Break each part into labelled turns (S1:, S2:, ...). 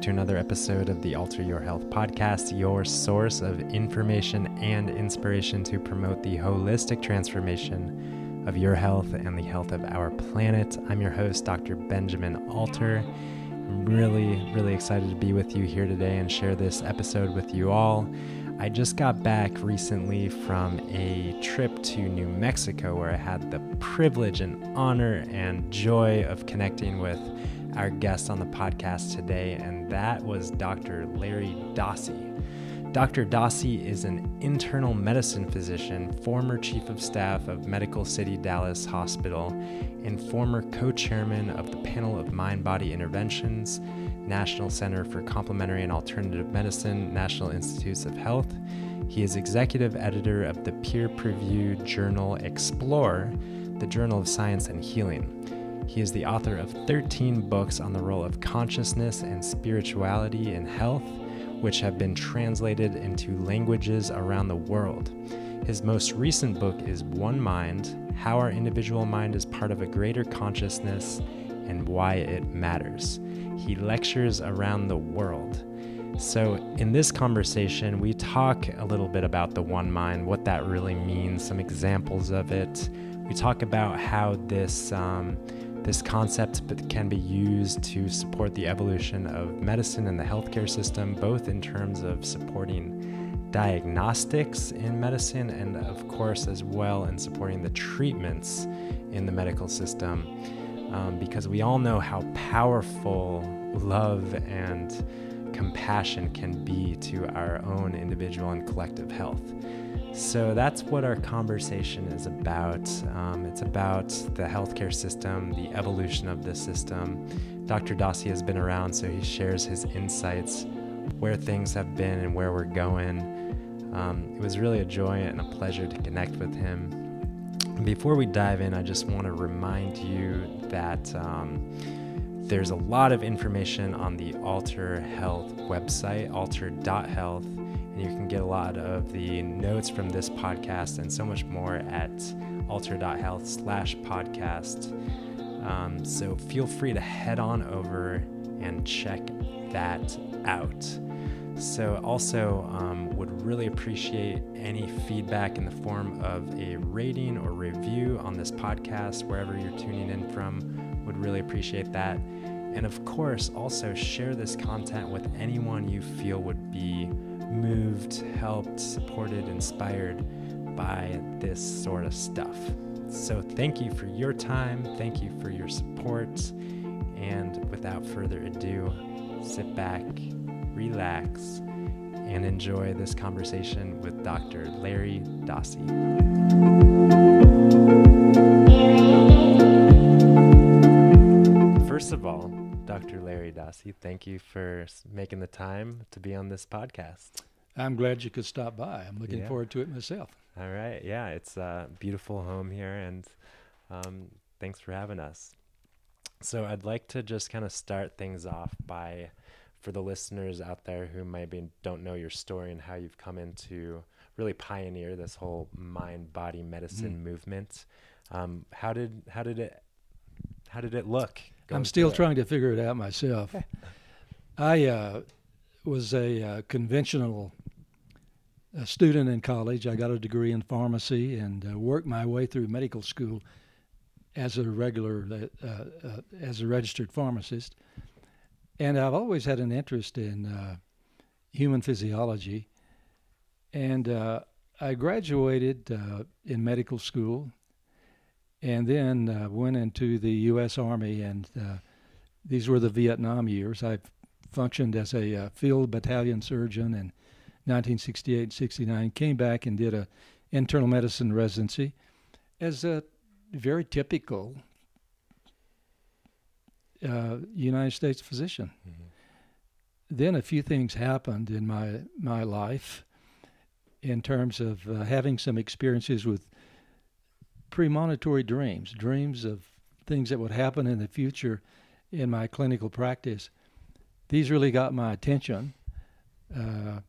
S1: to another episode of the Alter Your Health podcast, your source of information and inspiration to promote the holistic transformation of your health and the health of our planet. I'm your host, Dr. Benjamin Alter. I'm really, really excited to be with you here today and share this episode with you all. I just got back recently from a trip to New Mexico where I had the privilege and honor and joy of connecting with our guest on the podcast today, and that was Dr. Larry Dossey. Dr. Dossey is an internal medicine physician, former chief of staff of Medical City Dallas Hospital, and former co chairman of the panel of mind body interventions National Center for Complementary and Alternative Medicine, National Institutes of Health. He is executive editor of the peer reviewed journal Explore, the Journal of Science and Healing. He is the author of 13 books on the role of consciousness and spirituality in health, which have been translated into languages around the world. His most recent book is One Mind How Our Individual Mind is Part of a Greater Consciousness and Why It Matters. He lectures around the world. So, in this conversation, we talk a little bit about the one mind, what that really means, some examples of it. We talk about how this um, this concept can be used to support the evolution of medicine and the healthcare system, both in terms of supporting diagnostics in medicine and, of course, as well in supporting the treatments in the medical system um, because we all know how powerful love and compassion can be to our own individual and collective health. So that's what our conversation is about. Um, it's about the healthcare system, the evolution of the system. Dr. Dossey has been around, so he shares his insights, where things have been and where we're going. Um, it was really a joy and a pleasure to connect with him. Before we dive in, I just want to remind you that um, there's a lot of information on the Alter Health website, alter.health, and you can get a lot of the notes from this podcast and so much more at alter.health slash podcast. Um, so feel free to head on over and check that out. So, also, um, would really appreciate any feedback in the form of a rating or review on this podcast, wherever you're tuning in from. Would really appreciate that. And of course, also share this content with anyone you feel would be moved, helped, supported, inspired by this sort of stuff. So, thank you for your time. Thank you for your support. And without further ado, sit back relax, and enjoy this conversation with Dr. Larry Dossey. First of all, Larry thank you for making the time to be on this podcast.
S2: I'm glad you could stop by. I'm looking yeah. forward to it myself.
S1: All right. Yeah, it's a beautiful home here, and um, thanks for having us. So, I'd like to just kind of start things off by for the listeners out there who maybe don't know your story and how you've come into really pioneer this whole mind body medicine mm. movement. Um, how did how did it how did it look?
S2: I'm still trying to figure it out myself. I uh, was a uh, conventional uh, student in college. I got a degree in pharmacy and uh, worked my way through medical school as a regular uh, as a registered pharmacist. And I've always had an interest in uh, human physiology. And uh, I graduated uh, in medical school and then uh, went into the U.S. Army. And uh, these were the Vietnam years. I functioned as a uh, field battalion surgeon in 1968 69. Came back and did a internal medicine residency as a very typical uh, United States physician. Mm-hmm. Then a few things happened in my my life in terms of uh, having some experiences with premonitory dreams, dreams of things that would happen in the future in my clinical practice. These really got my attention. Uh,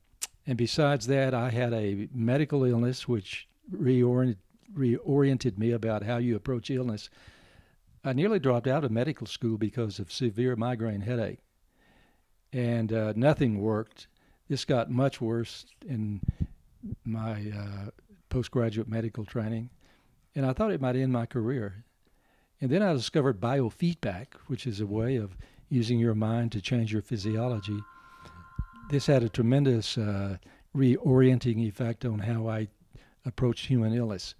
S2: and besides that, I had a medical illness which reoriented, reoriented me about how you approach illness I nearly dropped out of medical school because of severe migraine headache. and uh, nothing worked. This got much worse in my uh, postgraduate medical training, and I thought it might end my career. And then I discovered biofeedback, which is a way of using your mind to change your physiology. This had a tremendous uh, reorienting effect on how I approached human illness.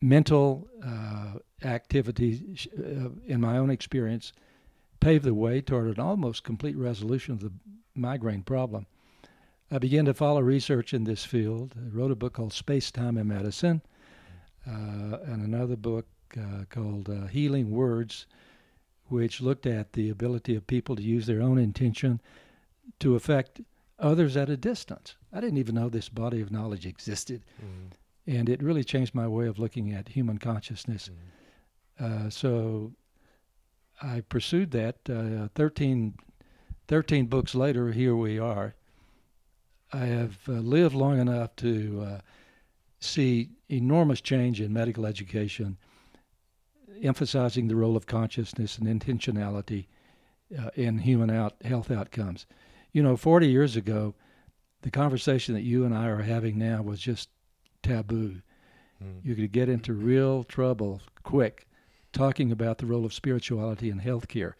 S2: Mental uh, activity, uh, in my own experience, paved the way toward an almost complete resolution of the migraine problem. I began to follow research in this field. I wrote a book called Space, Time, and Medicine, uh, and another book uh, called uh, Healing Words, which looked at the ability of people to use their own intention to affect others at a distance. I didn't even know this body of knowledge existed. Mm. And it really changed my way of looking at human consciousness. Mm. Uh, so I pursued that. Uh, 13, 13 books later, here we are. I have uh, lived long enough to uh, see enormous change in medical education, emphasizing the role of consciousness and intentionality uh, in human out, health outcomes. You know, 40 years ago, the conversation that you and I are having now was just taboo. Mm. You could get into real trouble quick talking about the role of spirituality in healthcare.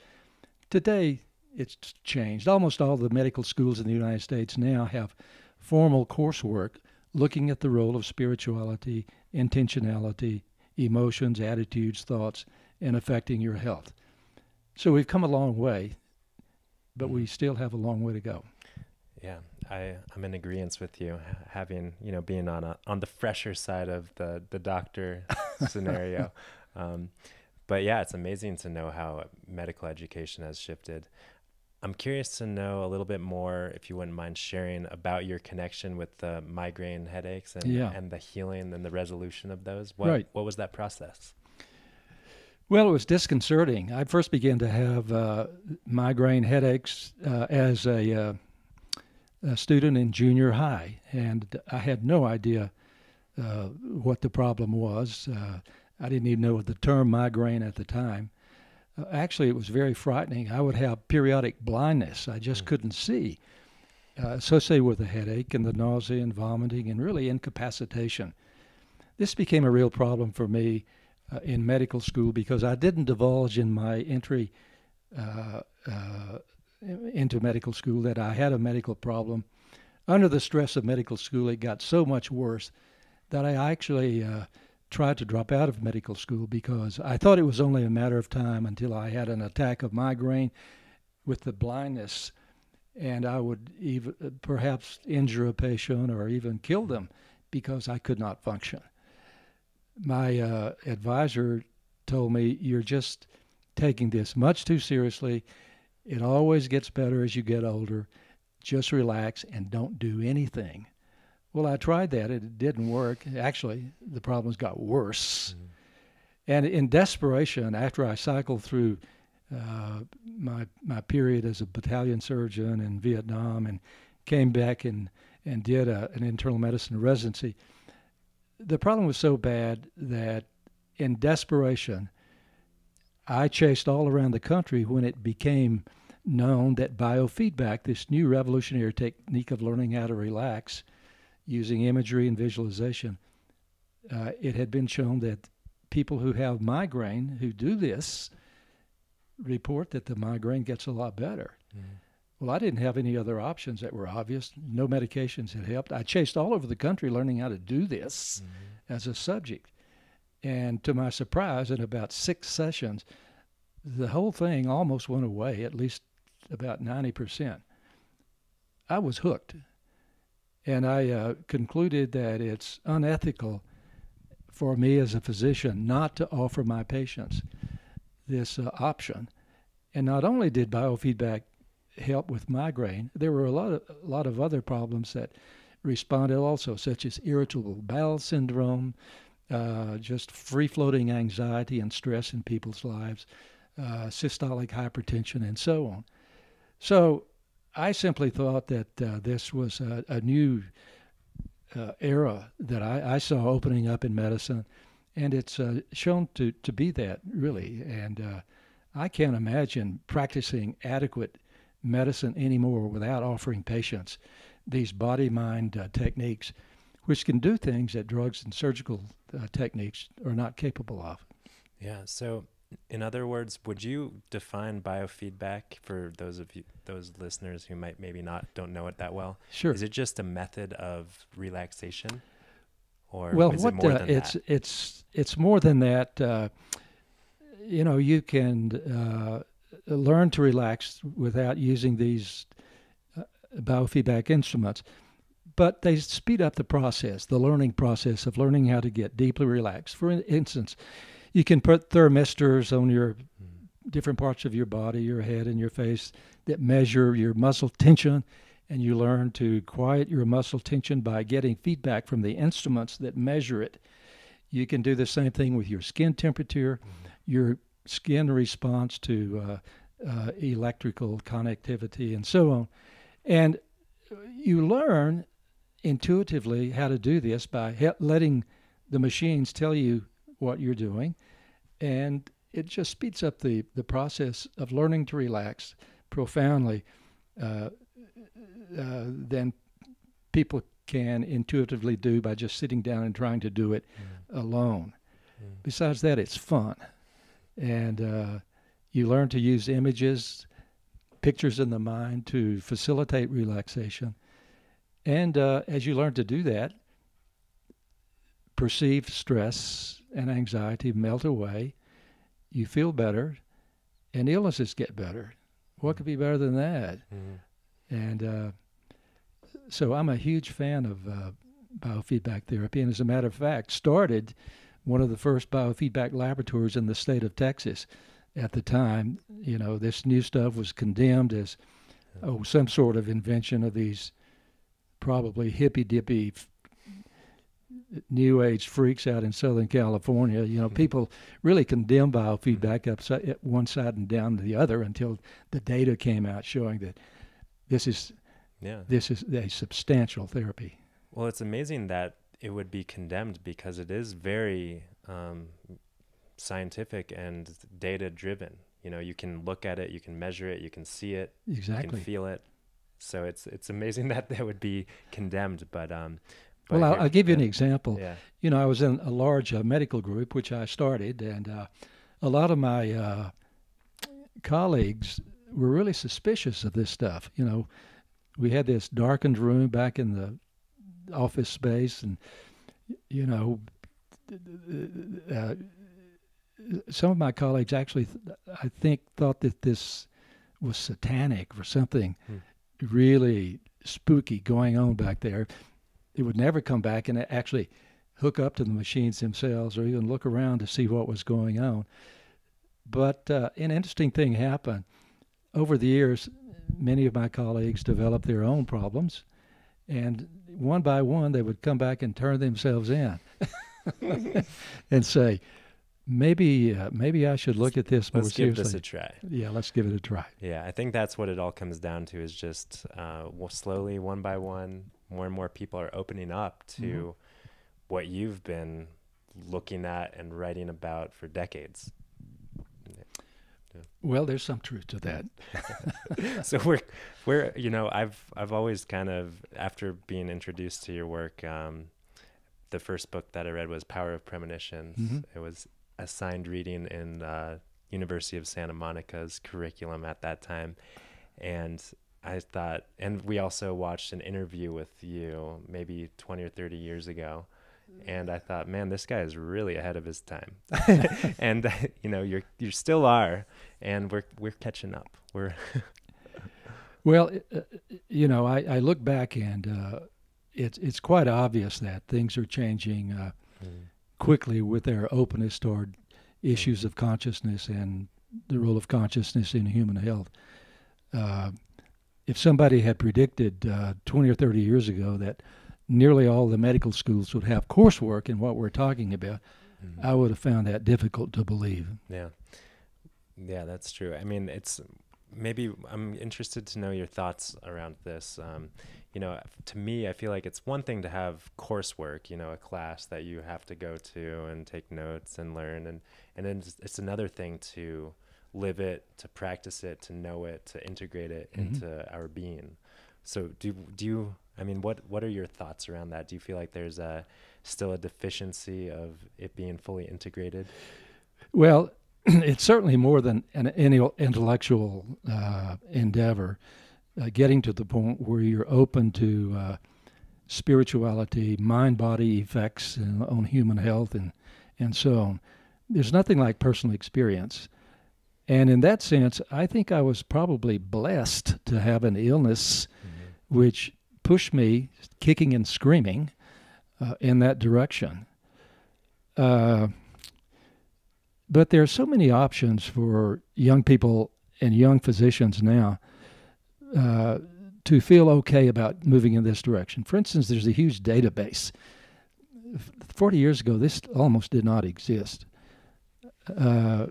S2: Today, it's changed. Almost all the medical schools in the United States now have formal coursework looking at the role of spirituality, intentionality, emotions, attitudes, thoughts, and affecting your health. So we've come a long way, but we still have a long way to go.
S1: Yeah, I, I'm in agreement with you. Having you know being on a on the fresher side of the the doctor scenario, um, but yeah, it's amazing to know how medical education has shifted. I'm curious to know a little bit more, if you wouldn't mind sharing about your connection with the migraine headaches and, yeah. and the healing and the resolution of those. What, right. what was that process?
S2: Well, it was disconcerting. I first began to have uh, migraine headaches uh, as a, uh, a, student in junior high, and I had no idea uh, what the problem was. Uh, I didn't even know the term migraine at the time. Uh, actually, it was very frightening. I would have periodic blindness. I just mm. couldn't see, uh, associated with the headache and the nausea and vomiting and really incapacitation. This became a real problem for me uh, in medical school because I didn't divulge in my entry uh, uh, into medical school that I had a medical problem. Under the stress of medical school, it got so much worse that I actually uh, tried to drop out of medical school because I thought it was only a matter of time until I had an attack of migraine with the blindness, and I would even uh, perhaps injure a patient or even kill them because I could not function. My uh, advisor told me, You're just taking this much too seriously. It always gets better as you get older. Just relax and don't do anything. Well, I tried that. It didn't work. Actually, the problems got worse. Mm-hmm. And in desperation, after I cycled through uh, my my period as a battalion surgeon in Vietnam and came back and and did a, an internal medicine residency, the problem was so bad that in desperation, I chased all around the country when it became known that biofeedback, this new revolutionary technique of learning how to relax, using imagery and visualization, uh, it had been shown that people who have migraine who do this report that the migraine gets a lot better. Mm-hmm. Well, I didn't have any other options that were obvious. No medications had helped. I chased all over the country learning how to do this mm-hmm. as a subject. And to my surprise, in about six sessions, the whole thing almost went away, at least about 90%. I was hooked. And I uh, concluded that it's unethical for me as a physician not to offer my patients this uh, option. And not only did biofeedback help with migraine, there were a lot of, a lot of other problems that responded also, such as irritable bowel syndrome, uh, just free floating anxiety and stress in people's lives, uh, systolic hypertension, and so on. So I simply thought that uh, this was a, a new uh, era that I, I, saw opening up in medicine, and it's uh, shown to, to be that really. And uh, I can't imagine practicing adequate medicine anymore without offering patients these body mind uh, techniques, which can do things that drugs and surgical uh, techniques are not capable of.
S1: Yeah. So, in other words, would you define biofeedback for those of you, those listeners who might maybe not don't know it that well?
S2: Sure.
S1: Is it just a method of relaxation, or
S2: well,
S1: is
S2: what
S1: it more
S2: uh,
S1: than
S2: it's
S1: that?
S2: it's it's more than that. Uh, you know, you can uh, learn to relax without using these uh, biofeedback instruments, but they speed up the process, the learning process of learning how to get deeply relaxed. For in- instance, you can put thermistors on your different parts of your body, your head and your face, that measure your muscle tension, and you learn to quiet your muscle tension by getting feedback from the instruments that measure it. You can do the same thing with your skin temperature, your skin response to uh, uh, electrical connectivity, and so on. And you learn intuitively how to do this by letting the machines tell you what you're doing, and it just speeds up the, the process of learning to relax profoundly uh, uh, than people can intuitively do by just sitting down and trying to do it
S1: Mm.
S2: alone.
S1: Mm.
S2: Besides that, it's fun. And uh, you learn to use images, pictures in the mind to facilitate relaxation. And uh, as you learn to do that, perceived stress and anxiety melt away. You feel better, and illnesses get better. What could be better than that?
S1: Mm.
S2: And uh, so I'm a huge fan of uh, biofeedback therapy. And as a matter of fact, started one of the first biofeedback laboratories in the state of Texas. At the time, you know, this new stuff was condemned as oh some sort of invention of these probably hippy dippy new age freaks out in Southern California. You know,
S1: Mhm.
S2: people really condemn biofeedback upside at one side and down the other until the data came out showing that this is
S1: Yeah.
S2: this is a substantial therapy.
S1: Well, it's amazing that it would be condemned because it is very um, scientific and data driven. You know, you can look at it, you can measure it, you can see it, you
S2: Exactly.
S1: can feel it. So it's it's amazing that that would be condemned. But um, but
S2: Well, I'll, I'll give you an example.
S1: Yeah.
S2: You know, I was in a large uh, medical group, which I started, and uh, a lot of my uh, colleagues were really suspicious of this stuff. You know, we had this darkened room back in the office space, and you know, uh, some of my colleagues actually, th- I think, thought that this was satanic or something
S1: Hmm.
S2: really spooky going on back there. It would never come back and actually hook up to the machines themselves or even look around to see what was going on. But uh, an interesting thing happened. Over the years, many of my colleagues developed their own problems, and one by one, they would come back and turn themselves in and say, "Maybe, uh, maybe I should look at this more
S1: Let's give
S2: seriously."
S1: this a try.
S2: yeah, let's give it a try.
S1: Yeah, I think that's what it all comes down to is just uh, slowly, one by one, more and more people are opening up to
S2: Mhm.
S1: what you've been looking at and writing about for decades.
S2: Well, there's some truth to that.
S1: so we're we're you know I've I've always kind of after being introduced to your work, um, the first book that I read was Power of Premonitions.
S2: Mhm.
S1: It was assigned reading in uh, University of Santa Monica's curriculum at that time, and I thought, and we also watched an interview with you maybe twenty or thirty years ago. And I thought, man, this guy is really ahead of his time, and you know, you're you still are, and we're we're catching up. We're
S2: Well, uh, you know, I, I look back and uh, it's it's quite obvious that things are changing uh, quickly with their openness toward issues of consciousness and the role of consciousness in human health. If somebody had predicted uh, 20 or 30 years ago that nearly all the medical schools would have coursework in what we're talking about,
S1: Mhm.
S2: I would have found that difficult to believe.
S1: Yeah. Yeah, that's true. I mean, it's maybe I'm interested to know your thoughts around this. Um, you know, to me, I feel like it's one thing to have coursework, you know, a class that you have to go to and take notes and learn, and and then it's, it's another thing to live it, to practice it, to know it, to integrate it
S2: Mhm.
S1: into our being. So do do you I mean what what are your thoughts around that? Do you feel like there's a still a deficiency of it being fully integrated?
S2: Well, it's certainly more than an any intellectual uh, endeavor. Uh, getting to the point where you're open to uh, spirituality, mind-body effects in, on human health, and and so on. There's nothing like personal experience, and in that sense, I think I was probably blessed to have an illness which pushed me, kicking and screaming, uh, in that direction. Uh, but there are so many options for young people and young physicians now uh, to feel okay about moving in this direction. For instance, there's a huge database. 40 years ago, this almost did not exist. Uh,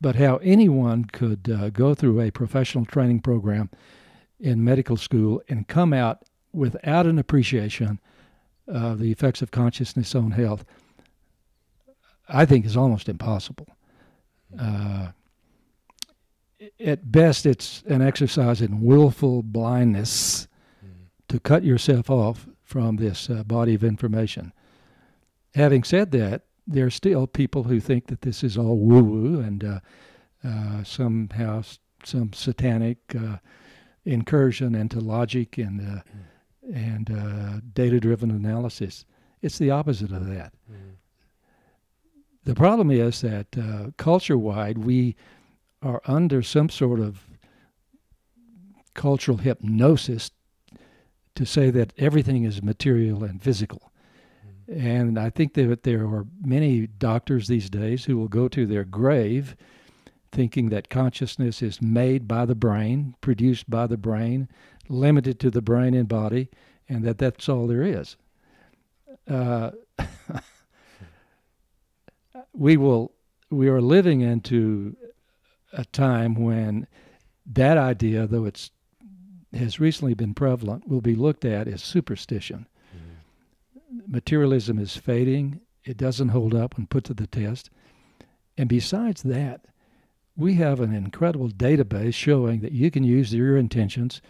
S2: but how anyone could uh, go through a professional training program in medical school and come out without an appreciation of the effects of consciousness on health, I think is almost impossible. Uh, at best, it's an exercise in willful blindness to cut yourself off from this uh, body of information. Having said that, there are still people who think that this is all woo woo and uh, uh, somehow some satanic uh, incursion into logic and uh, and uh, data driven analysis. It's the opposite of that. The problem is that uh, culture wide, we are under some sort of cultural hypnosis to say that everything is material and physical. And I think that there are many doctors these days who will go to their grave thinking that consciousness is made by the brain, produced by the brain, limited to the brain and body, and that that's all there is. Uh, we will we are living into a time when that idea, though it's has recently been prevalent, will be looked at as superstition. Materialism is fading. It doesn't hold up when put to the test. And besides that, we have an incredible database showing that you can use your intentions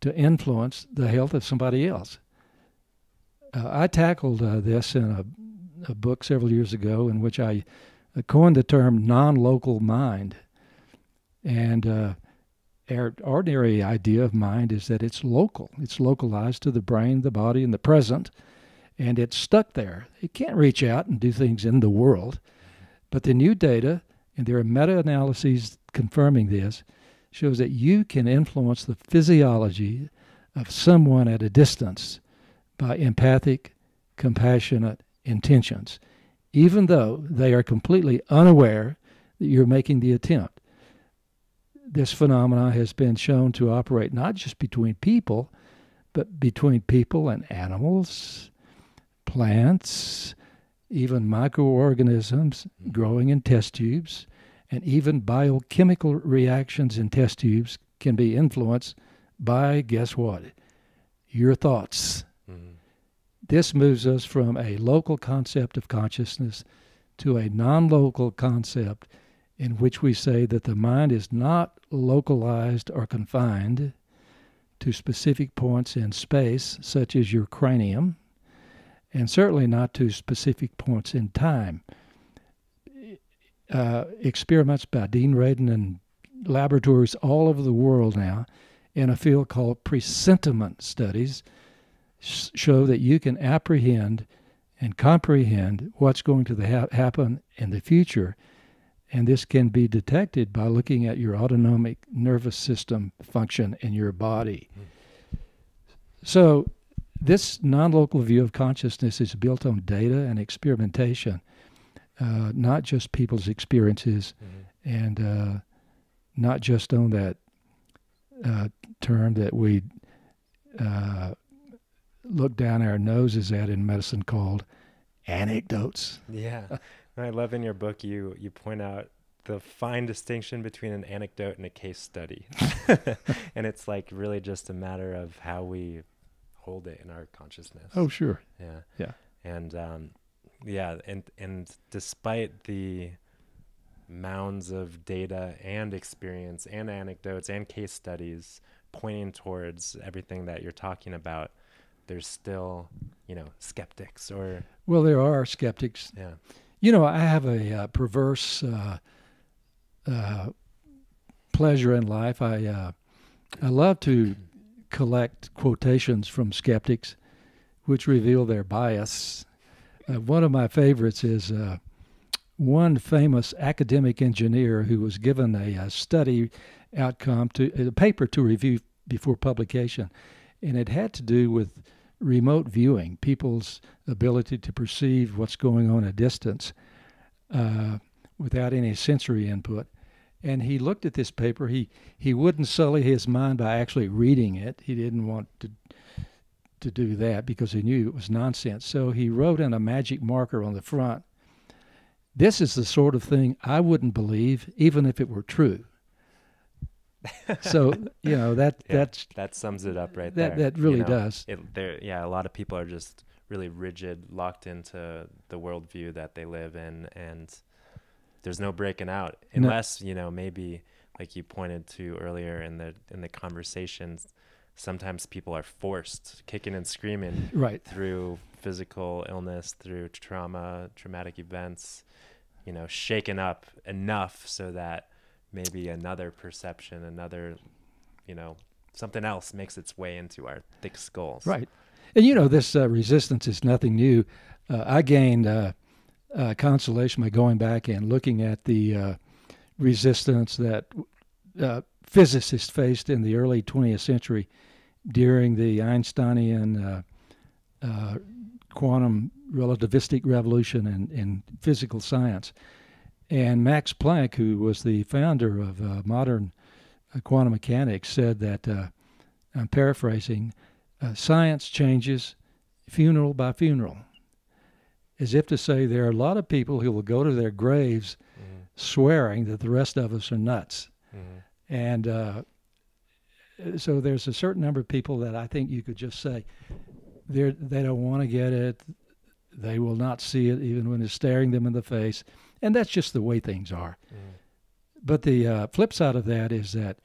S2: to influence the health of somebody else. Uh, I tackled uh, this in a, a book several years ago in which I coined the term non local mind. And uh, our ordinary idea of mind is that it's local, it's localized to the brain, the body, and the present, and it's stuck there. It can't reach out and do things in the world. But the new data, and there are meta analyses confirming this, shows that you can influence the physiology of someone at a distance by empathic, compassionate intentions, even though they are completely unaware that you're making the attempt. This phenomena has been shown to operate not just between people, but between people and animals, plants, even microorganisms mm-hmm. growing in test tubes, and even biochemical reactions in test tubes can be influenced by, guess what? Your thoughts. Mm-hmm. This moves us from a local concept of consciousness to a non local concept in which we say that the mind is not localized or confined to specific points in space, such as your cranium, and certainly not to specific points in time. Uh, experiments by Dean Radin and laboratories all over the world now in a field called presentiment studies show that you can apprehend and comprehend what's going to ha- happen in the future. And this can be detected by looking at your autonomic nervous system function in your body. So, this non local view of consciousness is built on data and experimentation, uh, not just people's experiences and uh, not just on that uh, term that we uh, look down our noses at in medicine called anecdotes.
S1: Yeah. I love in your book you you point out the fine distinction between an anecdote and a case study. and it's like really just a matter of how we hold it in our consciousness.
S2: Oh, sure.
S1: Yeah.
S2: Yeah.
S1: And um yeah, and and despite the mounds of data and experience and anecdotes and case studies pointing towards everything that you're talking about, there's still, you know, skeptics or.
S2: Well, there are skeptics.
S1: Yeah.
S2: You know, I have a uh, perverse uh, uh, pleasure in life. I uh, I love to collect quotations from skeptics, which reveal their bias. Uh, one of my favorites is uh, one famous academic engineer who was given a, a study outcome to a paper to review before publication, and it had to do with remote viewing, people's ability to perceive what's going on at distance uh, without any sensory input. And he looked at this paper. He he wouldn't sully his mind by actually reading it. He didn't want to to do that because he knew it was nonsense. So he wrote in a magic marker on the front. This is the sort of thing I wouldn't believe, even if it were true so you know that yeah, that's
S1: that sums it up right
S2: that,
S1: there.
S2: That really
S1: you know,
S2: does.
S1: It, there, yeah, a lot of people are just really rigid, locked into the worldview that they live in, and there's no breaking out unless no. you know maybe like you pointed to earlier in the in the conversations. Sometimes people are forced, kicking and screaming,
S2: right
S1: through physical illness, through trauma, traumatic events, you know, shaken up enough so that maybe another perception, another, you know, something else makes its way into our thick skulls.
S2: Right. And you know, this uh, resistance is nothing new. Uh, I gained uh, uh consolation by going back and looking at the uh, resistance that uh, physicists faced in the early 20th century during the Einsteinian quantum relativistic revolution in, in physical science. And Max Planck, who was the founder of uh, modern uh, quantum mechanics, said that, uh, I'm paraphrasing, uh, science changes funeral by funeral. As if to say, there are a lot of people who will go to their graves mm-hmm. swearing that the rest of us are nuts. Mm-hmm. And uh, so there's a certain number of people that I think you could just say, they they don't want to get it. They will not see it even when it's staring them in the face and that's just the way things are. Mm. But the uh, flip side of that is that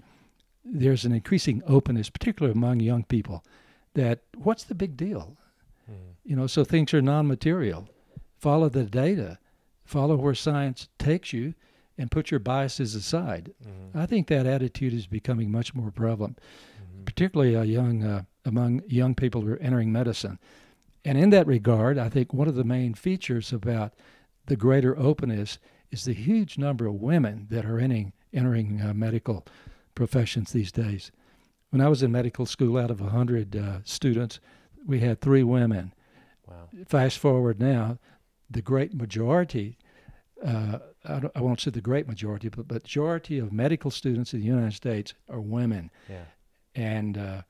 S2: there's an increasing openness, particularly among young people, that what's the big deal? Mm. You know, so things are non-material. Follow the data, follow where science takes you, and put your biases aside. Mm-hmm. I think that attitude is becoming much more prevalent, mm-hmm. particularly uh, young uh, among young people who are entering medicine. And in that regard, I think one of the main features about the greater openness is the huge number of women that are entering, entering uh, medical professions these days. When I was in medical school, out of 100 uh, students, we had three women.
S1: Wow.
S2: Fast forward now, the great majority, uh, I, I, won't say the great majority, but majority of medical students in the United States are women.
S1: Yeah.
S2: And uh,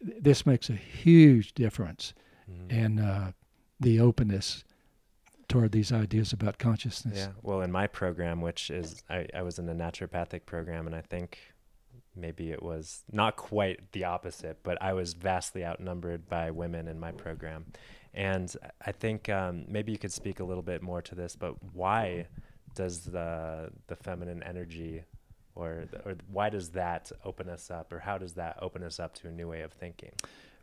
S2: this makes a huge difference mm-hmm. in uh, the openness toward these ideas about consciousness.
S1: Yeah. Well, in my program, which is I, I was in a naturopathic program, and I think maybe it was not quite the opposite, but I was vastly outnumbered by women in my program. And I think um, maybe you could speak a little bit more to this, but why does the the feminine energy or or why does that open us up or how does that open us up to a new way of thinking?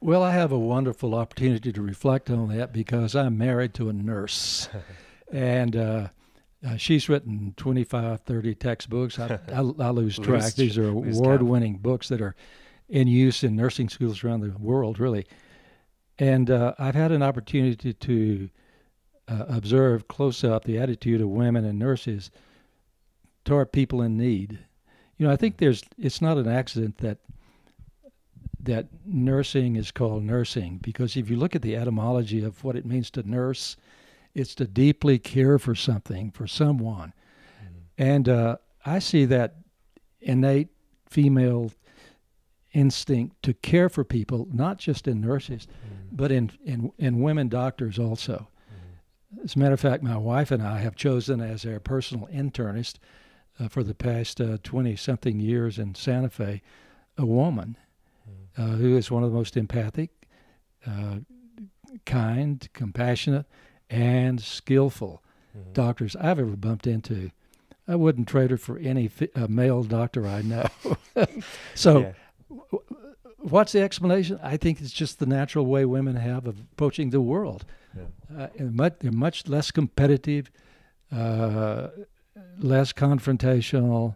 S2: Well, I have a wonderful opportunity to reflect on that because I'm married to a nurse. and uh, uh, she's written 25, 30 textbooks. I, I, I lose track. These are award winning books that are in use in nursing schools around the world, really. And uh, I've had an opportunity to uh, observe close up the attitude of women and nurses toward people in need. You know, I think there's it's not an accident that that nursing is called nursing because if you look at the etymology of what it means to nurse, it's to deeply care for something, for someone. Mm-hmm. And uh, I see that innate female instinct to care for people, not just in nurses, mm-hmm. But in, in, in women doctors also. Mm-hmm. As a matter of fact, my wife and I have chosen as our personal internist uh, for the past 20 uh, something years in Santa Fe a woman uh, who is one of the most empathic, uh, kind, compassionate, and skillful mm-hmm. doctors I've ever bumped into. I wouldn't trade her for any uh, male doctor I know. so,
S1: Yeah.
S2: w- what's the explanation? I think it's just the natural way women have of approaching the world.
S1: Yeah.
S2: Uh, and much, they're much less competitive, uh, less confrontational,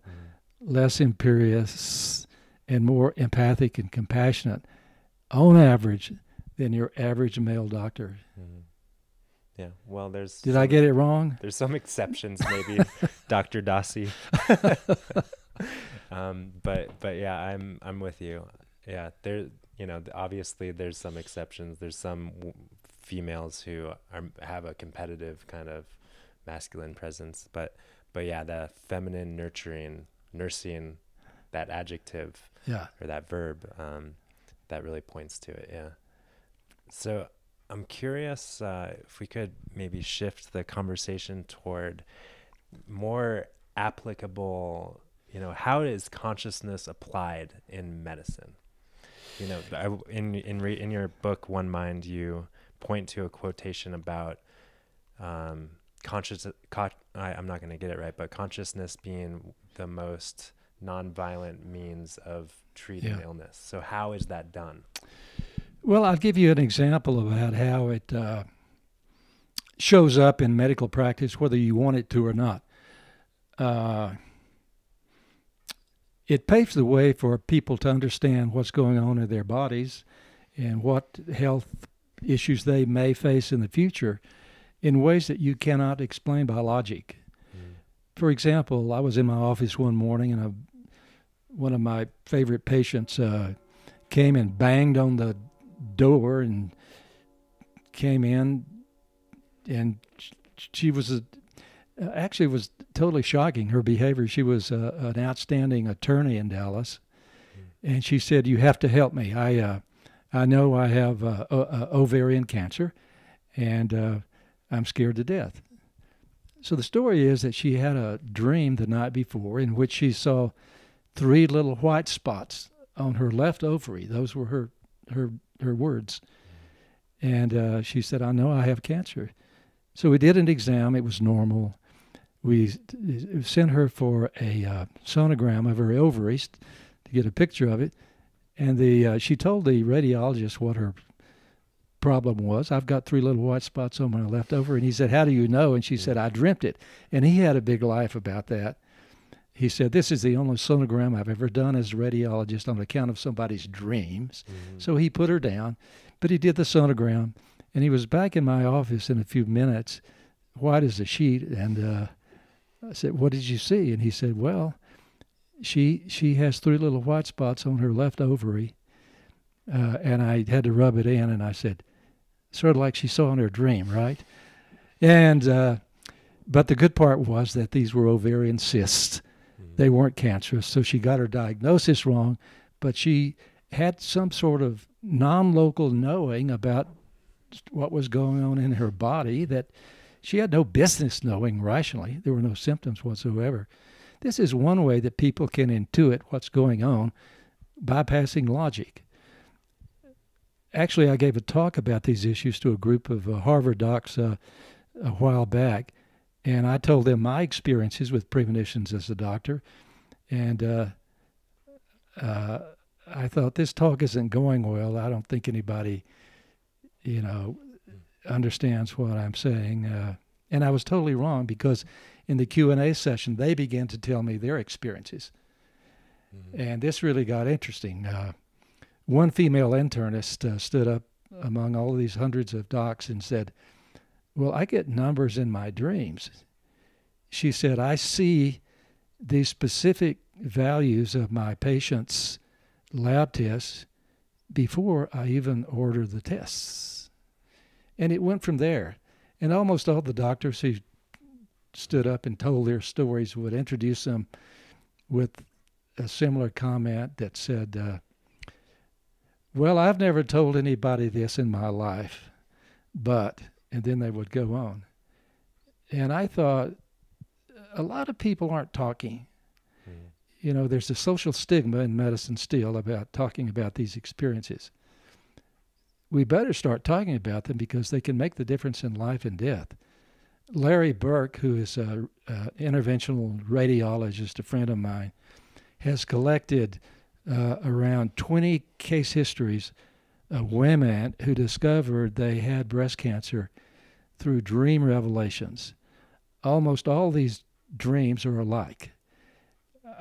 S2: less imperious, and more empathic and compassionate, on average, than your average male doctor.
S1: Mhm. Yeah. Well, there's.
S2: Did I get it wrong?
S1: There's some exceptions, maybe, Dr. Dossey. um, but but yeah, I'm I'm with you. Yeah, there. You know, obviously, there's some exceptions. There's some w- females who are have a competitive kind of masculine presence, but but yeah, the feminine nurturing, nursing, that adjective
S2: Yeah.
S1: or that verb um, that really points to it yeah so i'm curious uh, if we could maybe shift the conversation toward more applicable you know how is consciousness applied in medicine you know I, in in re, in your book one mind you point to a quotation about um, conscious co- I, i'm not going to get it right but consciousness being the most nonviolent means of treating
S2: Yeah.
S1: illness. So how is that done?
S2: Well, I'll give you an example about how it uh, shows up in medical practice, whether you want it to or not. Uh, it paves the way for people to understand what's going on in their bodies and what health issues they may face in the future in ways that you cannot explain by logic. For example, I was in my office one morning and a, one of my favorite patients uh, came and banged on the door and came in and she was a, uh, actually was totally shocking her behavior. She was uh, an outstanding attorney in Dallas. And she said you have to help me. I uh, I know I have uh, o- uh, ovarian cancer and uh, I'm scared to death. So the story is that she had a dream the night before in which she saw three little white spots on her left ovary. Those were her her her words. And uh, she said, I know I have cancer. So we did an exam. It was normal. We sent her for a uh, sonogram of her ovaries to get a picture of it. And the uh, she told the radiologist what her problem was. I've got three little white spots on my left ovary. And he said, How do you know? And she said, I dreamt it. And he had a big life about that. He said, This is the only sonogram I've ever done as a radiologist on account of somebody's dreams. So he put her down, but he did the sonogram, and he was back in my office in a few minutes, white as a sheet. And uh, I said, "What did you see?" And he said, "Well, she she has three little white spots on her left ovary." Uh, and I had to rub it in, and I said, "Sort of like she saw in her dream, right?" And uh, but the good part was that these were ovarian cysts. They weren't cancerous, so she got her diagnosis wrong, but she had some sort of non-local knowing about what was going on in her body that she had no business knowing rationally. There were no symptoms whatsoever. This is one way that people can intuit what's going on, bypassing logic. Actually, I gave a talk about these issues to a group of uh, Harvard docs uh, a while back, and I told them my experiences with premonitions as a doctor, and uh, uh, I thought this talk isn't going well. I don't think anybody, you know, understands what I'm saying, uh, and I was totally wrong because in the Q and A session they began to tell me their experiences, and this really got interesting. Uh, one female internist uh, stood up among all of these hundreds of docs and said, "Well, I get numbers in my dreams." She said, "I see these specific values of my patients." lab tests before I even order the tests. And it went from there. And almost all the doctors who stood up and told their stories would introduce them with a similar comment that said, uh, Well, I've never told anybody this in my life, but, and then they would go on. And I thought, a lot of people aren't talking you know, there's a social stigma in medicine still about talking about these experiences. We better start talking about them because they can make the difference in life and death. Larry Burk, who is an interventional radiologist, a friend of mine, has collected uh, around 20 case histories of women who discovered they had breast cancer through dream revelations. Almost all these dreams are alike.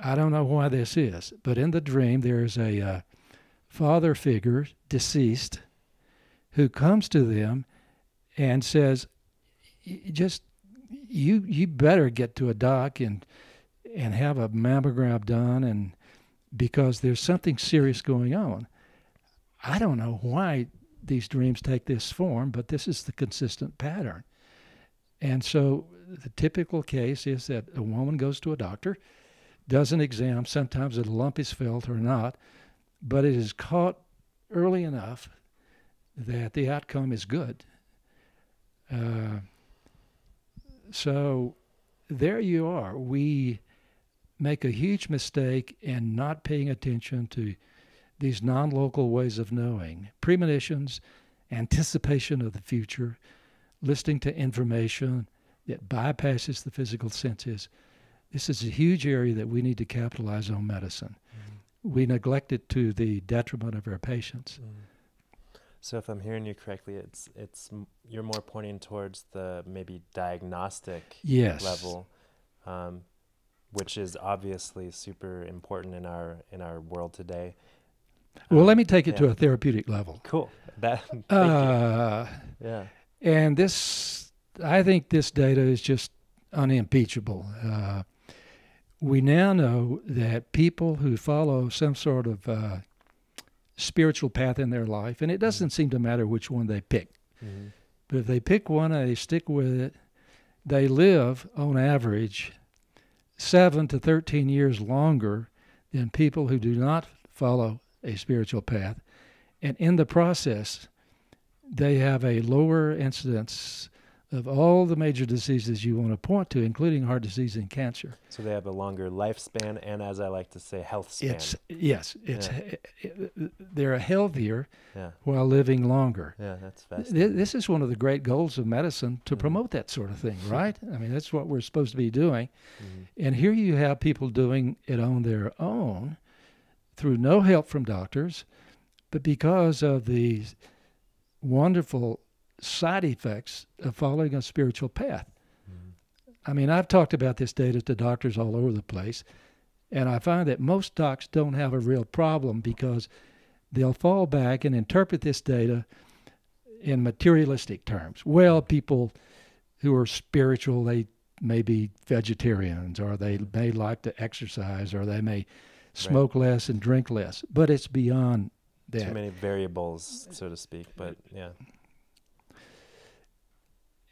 S2: I don't know why this is, but in the dream there is a uh, father figure, deceased, who comes to them and says, "Just you, you better get to a doc and and have a mammogram done, and because there's something serious going on." I don't know why these dreams take this form, but this is the consistent pattern. And so the typical case is that a woman goes to a doctor, does an exam, sometimes a lump is felt or not, but it is caught early enough that the outcome is good. Uh, so there you are. We make a huge mistake in not paying attention to these non local ways of knowing premonitions, anticipation of the future, listening to information that bypasses the physical senses. This is a huge area that we need to capitalize on medicine. Mm-hmm. We neglect it to the detriment of our patients. Mm.
S1: So, if I'm hearing you correctly, it's it's you're more pointing towards the maybe diagnostic
S2: yes.
S1: level, um, which is obviously super important in our in our world today.
S2: Well, um, let me take it yeah. to a therapeutic level.
S1: Cool. That.
S2: uh, yeah. And this, I think, this data is just unimpeachable. Uh, we now know that people who follow some sort of uh, spiritual path in their life, and it doesn't mm-hmm. seem to matter which one they pick, mm-hmm. but if they pick one and they stick with it, they live on average seven to 13 years longer than people who do not follow a spiritual path. And in the process, they have a lower incidence of all the major diseases you want to point to, including heart disease and cancer.
S1: So they have a longer lifespan, and as I like to say, health span.
S2: It's yes, it's yeah. they're healthier yeah. while living longer.
S1: Yeah, that's fascinating.
S2: This is one of the great goals of medicine to mm-hmm. promote that sort of thing, right? I mean, that's what we're supposed to be doing. Mm-hmm. And here you have people doing it on their own through no help from doctors, but because of the wonderful side effects of following a spiritual path. Mm-hmm. I mean, I've talked about this data to doctors all over the place, and I find that most docs don't have a real problem because they'll fall back and interpret this data in materialistic terms. Well, people who are spiritual, they may be vegetarians, or they may like to exercise, or they may smoke right. less and drink less. But it's beyond that.
S1: Too many variables, so to speak. But yeah.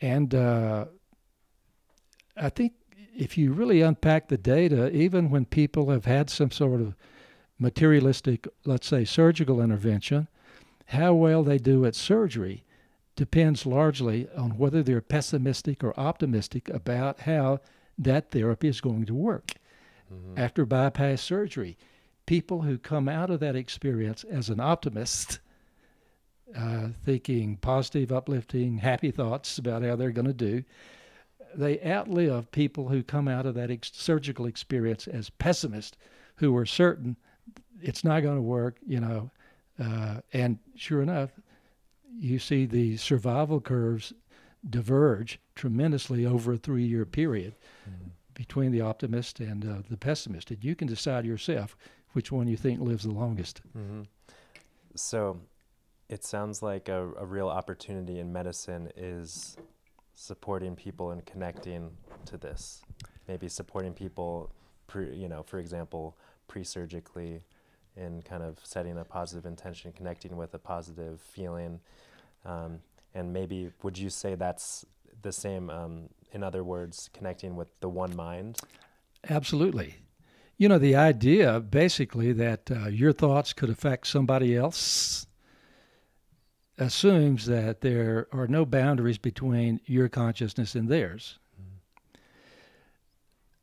S2: And uh, I think if you really unpack the data, even when people have had some sort of materialistic, let's say, surgical intervention, how well they do at surgery depends largely on whether they're pessimistic or optimistic about how that therapy is going to work mm-hmm. after bypass surgery. People who come out of that experience as an optimist, uh, thinking positive, uplifting, happy thoughts about how they're going to do, they outlive people who come out of that ex- surgical experience as pessimists, who are certain it's not going to work, you know. Uh, and sure enough, you see the survival curves diverge tremendously over a three year period. Mm-hmm between the optimist and uh, the pessimist. And you can decide yourself which one you think lives the longest.
S1: Mm-hmm. So it sounds like a, a real opportunity in medicine is supporting people and connecting to this. Maybe supporting people, pre, you know, for example, pre-surgically in kind of setting a positive intention, connecting with a positive feeling. Um, and maybe would you say that's the same um, in other words, connecting with the one mind?
S2: Absolutely. You know, the idea basically that uh, your thoughts could affect somebody else assumes that there are no boundaries between your consciousness and theirs.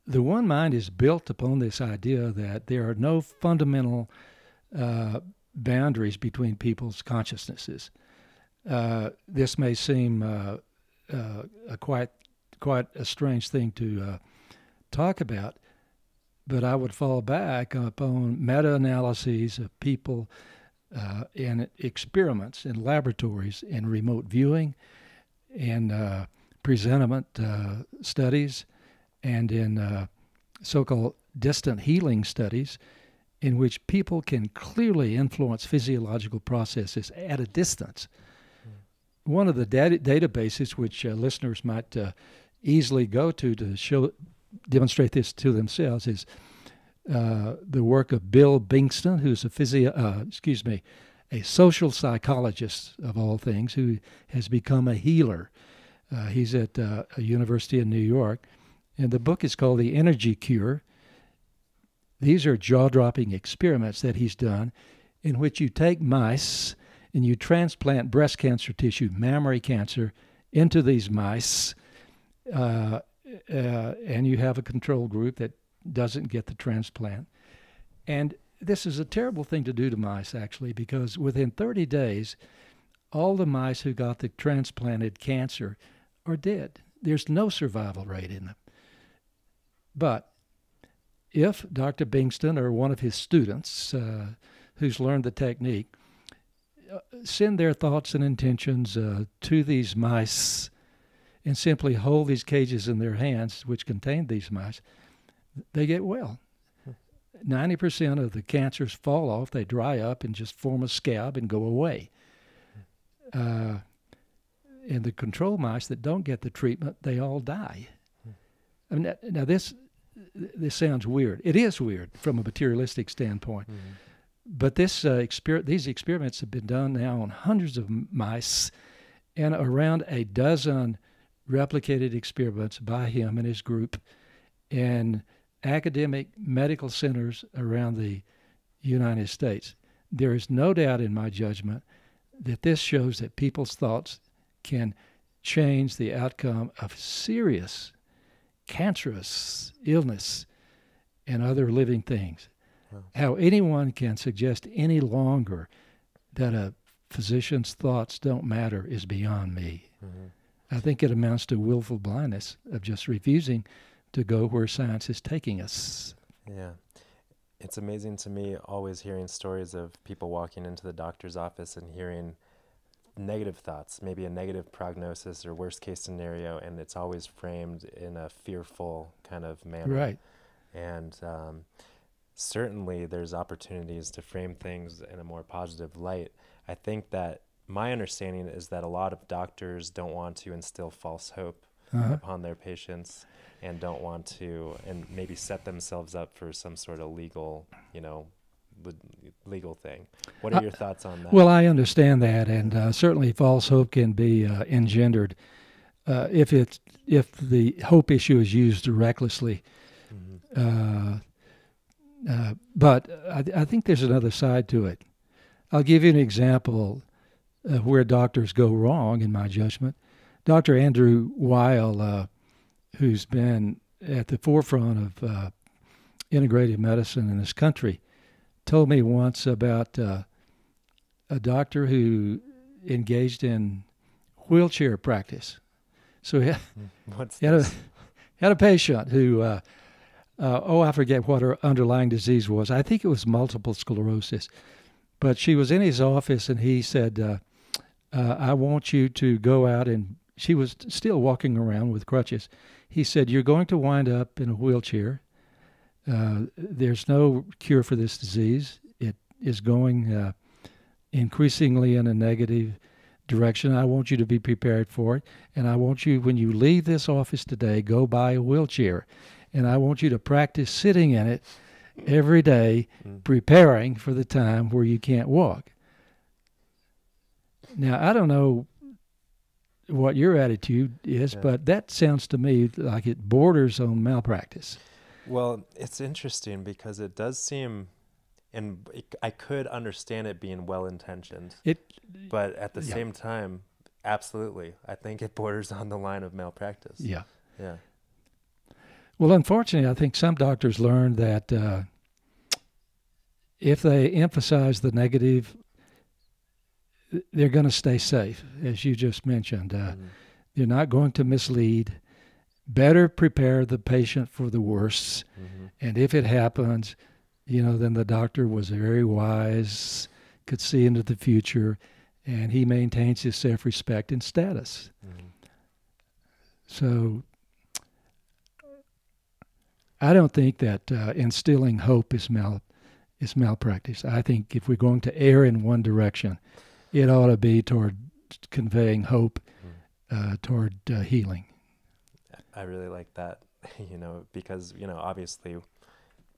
S2: The one mind is built upon this idea that there are no fundamental uh, boundaries between people's consciousnesses. Uh, this may seem uh, uh, a quite quite a strange thing to uh, talk about. But I would fall back upon meta analyses of people uh, in experiments in laboratories in remote viewing and uh, presentiment uh, studies and in uh, so called distant healing studies in which people can clearly influence physiological processes at a distance. Mm. One of the data- databases which uh, listeners might uh, easily go to to show demonstrate this to themselves is uh, the work of Bill Bengston, who's a physio, uh, excuse me, a social psychologist of all things, who has become a healer. Uh, he's at uh, a university in New York, and the book is called The Energy Cure. These are jaw dropping experiments that he's done in which you take mice and you transplant breast cancer tissue, mammary cancer, into these mice, uh, and you have a control group that doesn't get the transplant. And this is a terrible thing to do to mice, actually, because within 30 days, all the mice who got the transplanted cancer are dead. There's no survival rate in them. But if Dr. Bengston or one of his students uh, who's learned the technique uh, send their thoughts and intentions uh, to these mice and simply hold these cages in their hands, which contain these mice, they get well. 90% of the cancers fall off, they dry up and just form a scab and go away. Uh, and the control mice that don't get the treatment, they all die. I mean, now this this sounds weird. It is weird from a materialistic standpoint. Mm-hmm. But this uh, exper- these experiments have been done now on hundreds of mice, and around a dozen replicated experiments by him and his group, and academic medical centers around the United States. There is no doubt in my judgment that this shows that people's thoughts can change the outcome of serious cancerous illness and other living things. Wow. How anyone can suggest any longer that a physician's thoughts don't matter is beyond me. Mm-hmm. I think it amounts to willful blindness of just refusing to go where science is taking us.
S1: Yeah. It's amazing to me always hearing stories of people walking into the doctor's office and hearing negative thoughts, maybe a negative prognosis or worst case scenario, and it's always framed in a fearful kind of manner.
S2: Right.
S1: And um, certainly there's opportunities to frame things in a more positive light. I think that my understanding is that a lot of doctors don't want to instill false hope uh-huh. upon their patients and don't want to and maybe set themselves up for some sort of legal you know legal thing what are uh, your thoughts on that
S2: well i understand that and uh, certainly false hope can be uh, engendered uh, if it's if the hope issue is used recklessly mm-hmm. Uh, uh, but I, I, think there's another side to it i'll give you an example where doctors go wrong in my judgment dr andrew weil who's been at the forefront of uh, integrative medicine in this country, told me once about uh, a doctor who engaged in wheelchair practice. So he,
S1: hmm.
S2: he had, a, had a patient who, uh, uh, oh, I forget what her underlying disease was. I think it was multiple sclerosis. But she was in his office and he said, uh, uh, I want you to go out and she was still walking around with crutches he said, You're going to wind up in a wheelchair. Uh, there's no cure for this disease. It is going uh, increasingly in a negative direction. I want you to be prepared for it. And I want you, when you leave this office today, go buy a wheelchair. And I want you to practice sitting in it every day, mm. preparing for the time where you can't walk. Now, I don't know what your attitude is, yeah. but that sounds to me like it borders on malpractice.
S1: Well, it's interesting because it does seem, and it, I could understand it being well intentioned. It, but at the yeah. same time, absolutely, I think it borders on the line of malpractice.
S2: Yeah,
S1: yeah.
S2: Well, unfortunately, I think some doctors learned that uh, if they emphasize the negative they're going to stay safe, as you just mentioned. Uh, mm-hmm. They're not going to mislead. better prepare the patient for the worst.
S1: Mm-hmm.
S2: And if it happens, you know, then the doctor was very wise, could see into the future, and he maintains his self respect and status.
S1: Mm-hmm.
S2: So I don't think that uh, instilling hope is mal is malpractice. I think if we're going to err in one direction, it ought to be toward conveying hope
S1: Mm.
S2: uh, toward uh, healing.
S1: I really like that, you know, because, you know, obviously,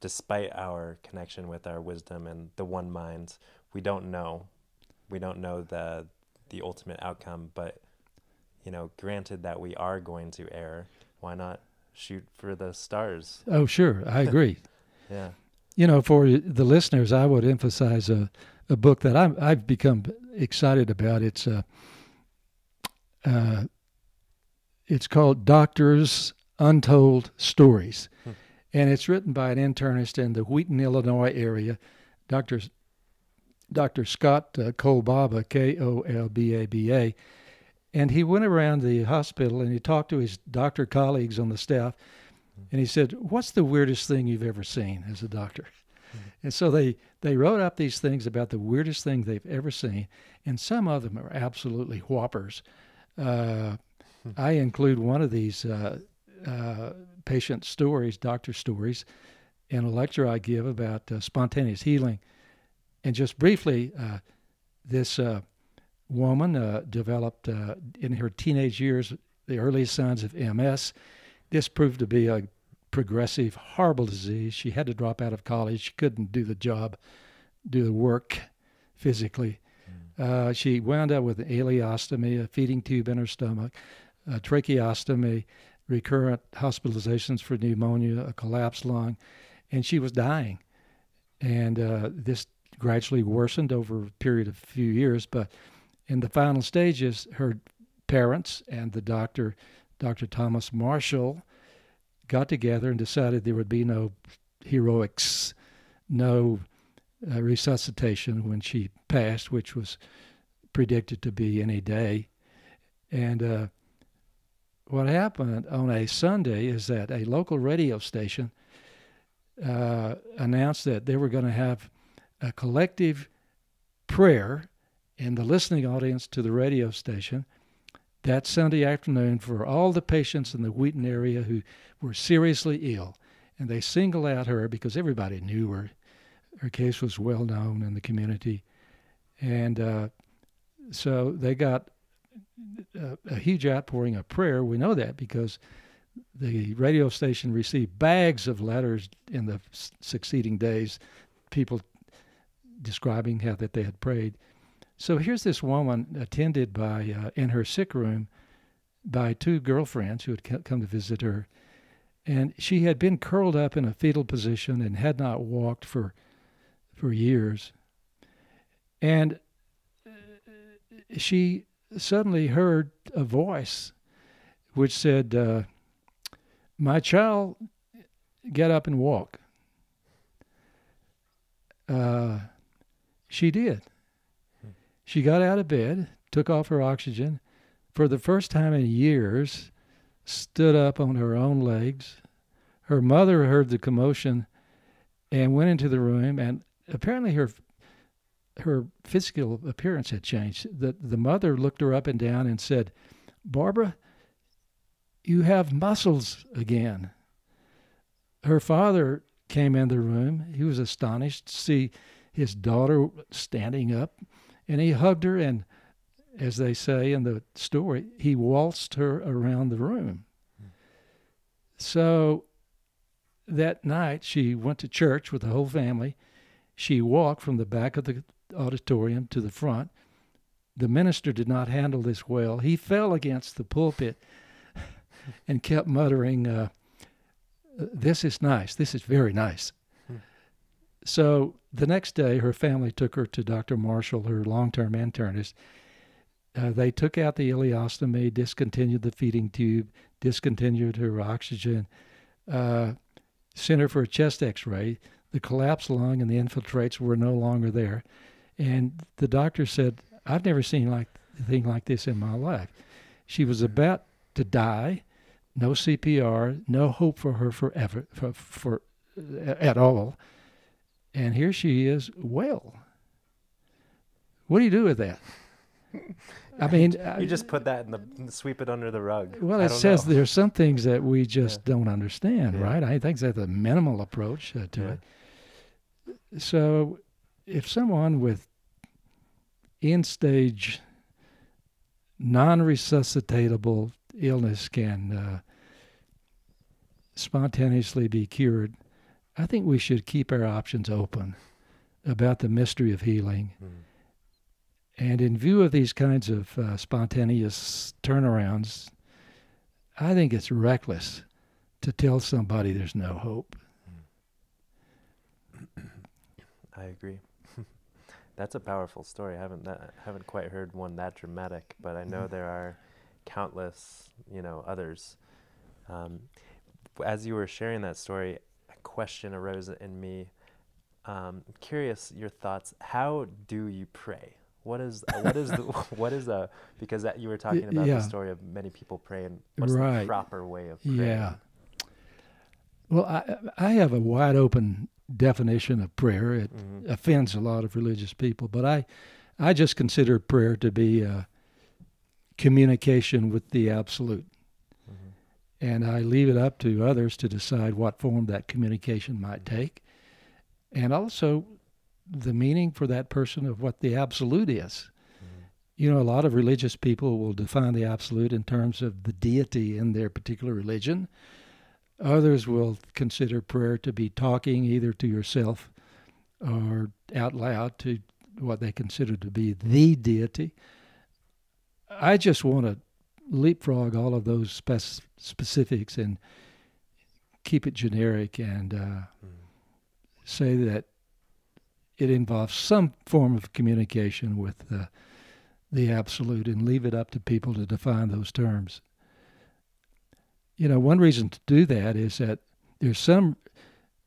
S1: despite our connection with our wisdom and the one mind, we don't know. We don't know the the ultimate outcome, but you know, granted that we are going to err, why not shoot for the stars?
S2: Oh, sure, I agree.
S1: Yeah.
S2: you know, for the listeners, I would emphasize a, a book that I'm, I've become excited about. It's uh, uh, it's called Doctors Untold Stories,
S1: Hmm.
S2: and it's written by an internist in the Wheaton, Illinois area, Doctor Dr. Scott uh, Kolbaba, K O L B A B A, and he went around the hospital and he talked to his doctor colleagues on the staff, and he said, "What's the weirdest thing you've ever seen as a doctor?" And so they they wrote up these things about the weirdest thing they've ever seen, and some of them are absolutely whoppers. Uh, I include one of these uh, uh, patient stories, doctor stories, in a lecture I give about uh, spontaneous healing. And just briefly, uh, this uh, woman uh, developed uh, in her teenage years the earliest signs of MS. This proved to be a progressive, horrible disease. She had to drop out of college. She couldn't do the job, do the work physically. Uh, she wound up with an ileostomy, a feeding tube in her stomach, a tracheostomy, recurrent hospitalizations for pneumonia, a collapsed lung, and she was dying. And uh, this gradually worsened over a period of a few years, but in the final stages, her parents and the doctor, Dr. Thomas Marshall, got together and decided there would be no heroics, no uh, resuscitation when she passed, which was predicted to be any day. And uh, what happened on a Sunday is that a local radio station uh, announced that they were going to have a collective prayer in the listening audience to the radio station that Sunday afternoon for all the patients in the Wheaton area who were seriously ill. And they singled out her because everybody knew her. Her case was well known in the community. And uh, so they got a, a huge outpouring of prayer. We know that because the radio station received bags of letters in the succeeding days, people describing how that they had prayed. So here's this woman attended by uh, in her sick room by two girlfriends who had come to visit her, and she had been curled up in a fetal position and had not walked for for years. And uh, she suddenly heard a voice which said, uh, "My child, get up and walk." Uh, she did. She got out of bed, took off her oxygen, for the first time in years, stood up on her own legs. Her mother heard the commotion and went into the room, and apparently her her physical appearance had changed. The the mother looked her up and down and said, "Barbara, you have muscles again." Her father came in the room. He was astonished to see his daughter standing up, and he hugged her and as they say in the story, he waltzed her around the room. So that night, she went to church with the whole family. She walked from the back of the auditorium to the front. The minister did not handle this well. He fell against the pulpit and kept muttering, uh, This is nice. This is very nice. So the next day, her family took her to Dr. Marshall, her long term internist. Uh, they took out the ileostomy, discontinued the feeding tube, discontinued her oxygen, uh, sent her for a chest x ray. The collapsed lung and the infiltrates were no longer there. And the doctor said, I've never seen like anything like this in my life. She was about to die, no CPR, no hope for her forever, for, for at all. And here she is, well. What do you do with that? I mean,
S1: you just put that in the sweep it under the rug.
S2: Well, it says know. there's some things that we just yeah. don't understand, yeah. right? I think that's a minimal approach uh, to yeah. it. So, if someone with end stage, non resuscitatable illness can uh, spontaneously be cured, I think we should keep our options open about the mystery of healing. Mm. And in view of these kinds of uh, spontaneous turnarounds, I think it's reckless to tell somebody there's no hope.
S1: I agree. That's a powerful story. I haven't that, haven't quite heard one that dramatic, but I know mm. there are countless, you know, others. Um, as you were sharing that story, question arose in me. Um, curious your thoughts. How do you pray? What is what is the what is a because that you were talking about yeah. the story of many people praying. What's right. the proper way of praying?
S2: Yeah. Well, I I have a wide open definition of prayer. It mm-hmm. offends a lot of religious people, but I I just consider prayer to be a communication with the absolute. And I leave it up to others to decide what form that communication might take. And also the meaning for that person of what the absolute is. Mm-hmm. You know, a lot of religious people will define the absolute in terms of the deity in their particular religion. Others will consider prayer to be talking either to yourself or out loud to what they consider to be the deity. I just want to leapfrog all of those spec- specifics and keep it generic and uh, mm. say that it involves some form of communication with the, the absolute and leave it up to people to define those terms. You know, one reason to do that is that there's some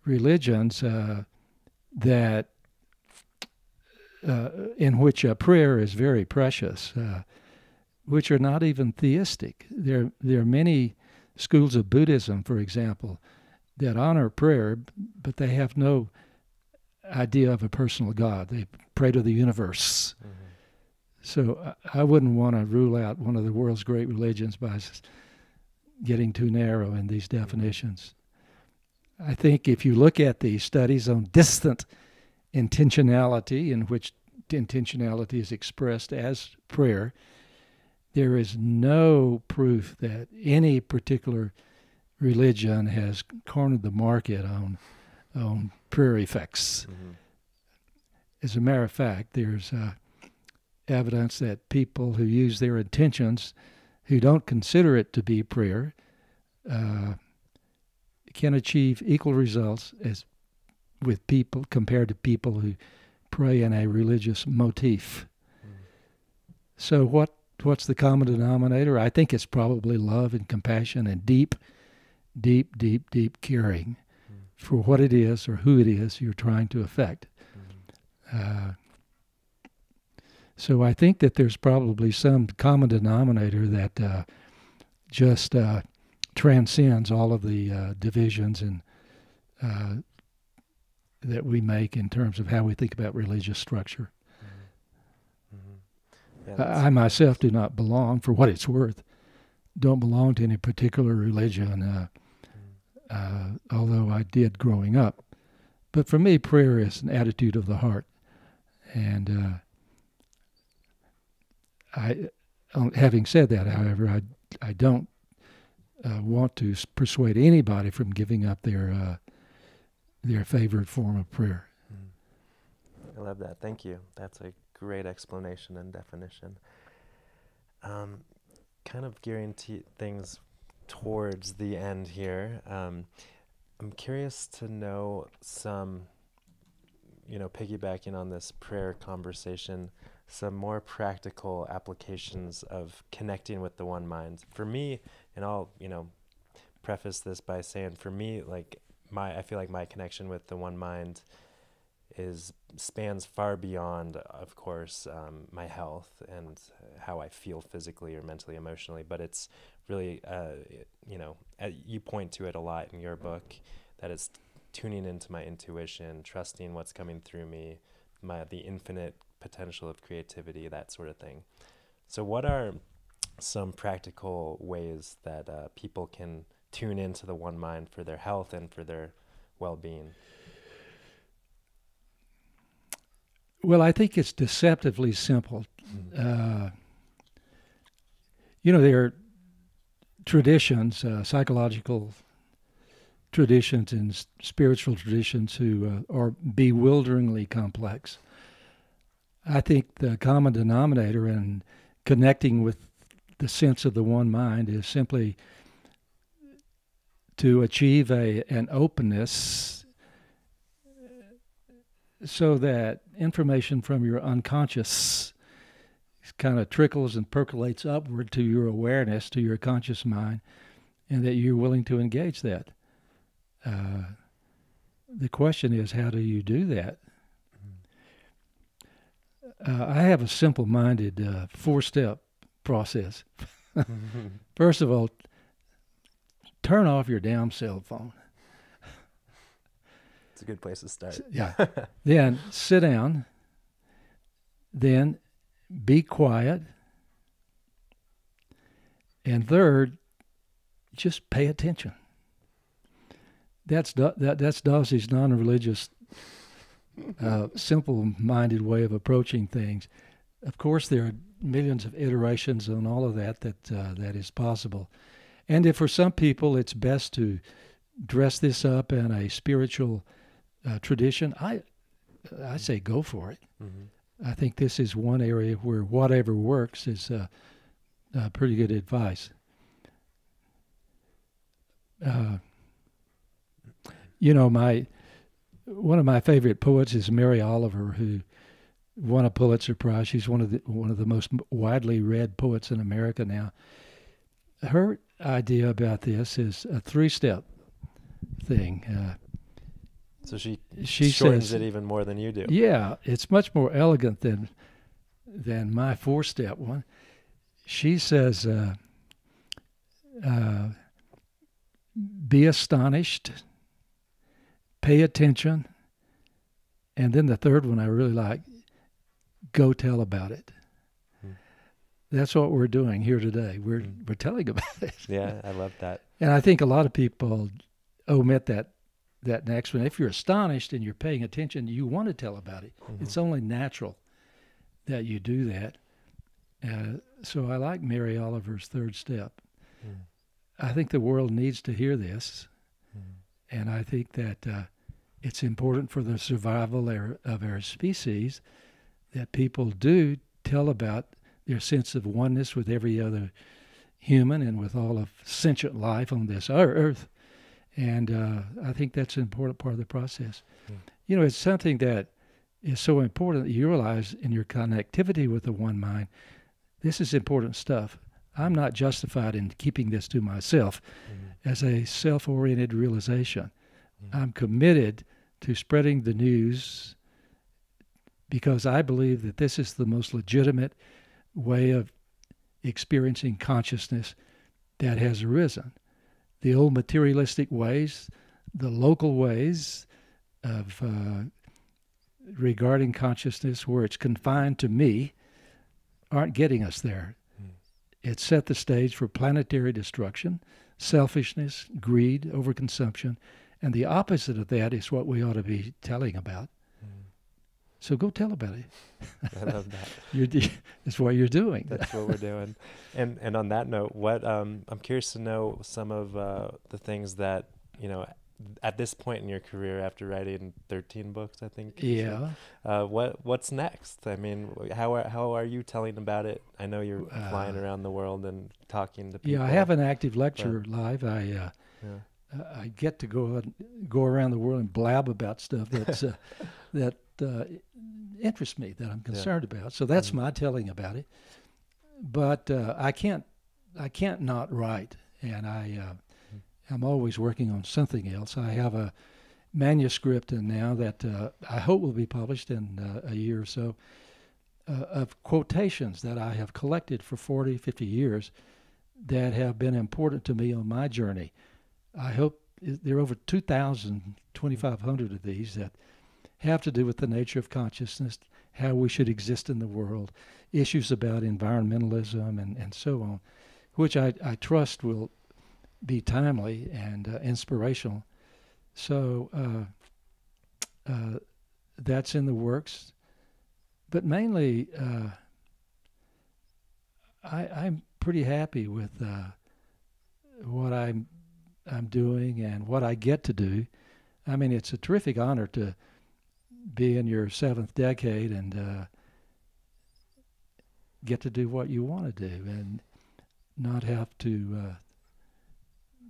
S2: religions uh, that uh, in which a prayer is very precious, uh, which are not even theistic. There, there are many schools of Buddhism, for example, that honor prayer, but they have no idea of a personal God. They pray to the universe. Mm-hmm. So I wouldn't want to rule out one of the world's great religions by getting too narrow in these mm-hmm. definitions. I think if you look at the studies on distant intentionality, in which intentionality is expressed as prayer, there is no proof that any particular religion has cornered the market on on prayer effects. Mm-hmm. As a matter of fact, there's uh, evidence that people who use their intentions, who don't consider it to be prayer, uh, can achieve equal results as with people compared to people who pray in a religious motif. Mm. So what what's the common denominator? I think it's probably love and compassion and deep, deep, deep, deep caring for what it is or who it is you're trying to affect. Mm-hmm. Uh, so I think that there's probably some common denominator that uh, just uh, transcends all of the uh, divisions and uh, that we make in terms of how we think about religious structure. Yeah, I myself do not belong, for what it's worth, don't belong to any particular religion. Uh, uh, although I did growing up. But for me, prayer is an attitude of the heart. And uh, I, having said that, however, I, I don't uh, want to persuade anybody from giving up their uh, their favorite form of prayer.
S1: Mm. I love that. Thank you. That's a great explanation and definition. Um, kind of gearing t- things towards the end here. Um, I'm curious to know some, you know, piggybacking on this prayer conversation, some more practical applications of connecting with the one mind. For me, and I'll, you know, preface this by saying for me, like my, I feel like my connection with the one mind is spans far beyond, of course, um, my health and how I feel physically or mentally, emotionally. But it's really, uh, you know, uh, you point to it a lot in your book that it's tuning into my intuition, trusting what's coming through me, my the infinite potential of creativity, that sort of thing. So, what are some practical ways that uh, people can tune into the one mind for their health and for their well-being?
S2: Well, I think it's deceptively simple. Mm-hmm. Uh, you know, there are traditions, uh, psychological traditions and spiritual traditions who uh, are bewilderingly complex. I think the common denominator in connecting with the sense of the one mind is simply to achieve a an openness so that information from your unconscious kind of trickles and percolates upward to your awareness, to your conscious mind, and that you're willing to engage that. Uh, the question is, how do you do that? Uh, I have a simple minded uh, four step process. First of all, turn off your damn cell phone.
S1: It's a good place to start.
S2: Yeah. then sit down. Then be quiet. And third, just pay attention. That's that, that's Dossey's non-religious, uh, simple-minded way of approaching things. Of course, there are millions of iterations on all of that that uh, that is possible, and if for some people it's best to dress this up in a spiritual uh, tradition, I I say go for it. Mm-hmm. I think this is one area where whatever works is uh, uh pretty good advice. Uh, you know, my one of my favorite poets is Mary Oliver, who won a Pulitzer Prize. She's one of the one of the most widely read poets in America now. Her idea about this is a three-step thing.
S1: So she she shortens says, it even more than you do.
S2: Yeah, it's much more elegant than than my four-step one. She says, uh, uh, "Be astonished." pay attention. And then the third one I really like go tell about it. Hmm. That's what we're doing here today. We're hmm. we're telling about it.
S1: Yeah, I love that.
S2: and I think a lot of people omit that that next one. If you're astonished and you're paying attention, you want to tell about it. Mm-hmm. It's only natural that you do that. Uh, so I like Mary Oliver's third step. Mm. I think the world needs to hear this, mm. and I think that uh, it's important for the survival of our species that people do tell about their sense of oneness with every other human and with all of sentient life on this earth. And uh, I think that's an important part of the process. Mm. You know, it's something that is so important that you realize in your connectivity with the one mind, this is important stuff. I'm not justified in keeping this to myself mm-hmm. as a self oriented realization. Mm-hmm. I'm committed to spreading the news because I believe that this is the most legitimate way of experiencing consciousness that has arisen. The old materialistic ways, the local ways of uh, regarding consciousness where it's confined to me, aren't getting us there. Mm. It set the stage for planetary destruction, selfishness, greed, overconsumption, and the opposite of that is what we ought to be telling about. So go tell about it.
S1: I love that.
S2: you're that's what you're doing.
S1: That's what we're doing. And and on that note, what um, I'm curious to know some of uh, the things that you know at this point in your career after writing 13 books i think
S2: yeah
S1: uh, what what's next i mean how are, how are you telling about it i know you're uh, flying around the world and talking to people
S2: yeah i have an active lecture live i uh, yeah. I get to go go around the world and blab about stuff that's uh, that uh, interests me, that I'm concerned yeah. about. So that's mm-hmm. my telling about it. But uh, I can't I can't not write, and I uh, mm-hmm. I'm always working on something else. I have a manuscript and now that uh, I hope will be published in uh, a year or so uh, of quotations that I have collected for 40, 50 years that have been important to me on my journey. I hope there are over 2,000, 2,500 of these that have to do with the nature of consciousness, how we should exist in the world, issues about environmentalism, and, and so on, which I, I trust will be timely and uh, inspirational. So uh, uh, that's in the works. But mainly, uh, I, I'm pretty happy with uh, what I'm I'm doing and what I get to do. I mean, it's a terrific honor to be in your seventh decade and uh, get to do what you want to do and not have to uh,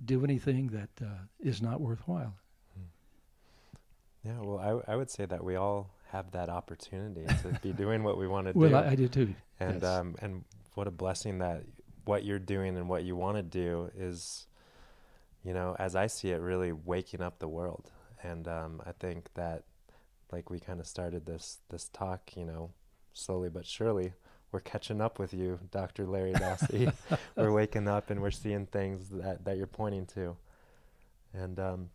S2: do anything that uh, is not worthwhile.
S1: Hmm. Yeah, well, I, I would say that we all have that opportunity to be doing what we want to
S2: well,
S1: do.
S2: Well, I, I, do too.
S1: And
S2: yes.
S1: um, and what a blessing that what you're doing and what you want to do is, you know, as I see it, really waking up the world. And um, I think that, like we kind of started this this talk, you know, slowly but surely, we're catching up with you, Dr. Larry Dossey. we're waking up and we're seeing things that that you're pointing to. And um,